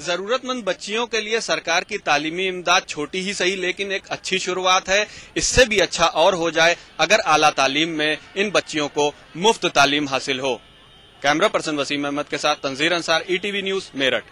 जरूरतमंद बच्चियों के लिए सरकार की तालीमी इमदाद छोटी ही सही, लेकिन एक अच्छी शुरुआत है। इससे भी अच्छा और हो जाए अगर आला तालीम में इन बच्चियों को मुफ़्त तालीम हासिल हो। कैमरा पर्सन वसीम अहमद के साथ तंजीर अंसार ईटीवी न्यूज़ मेरठ।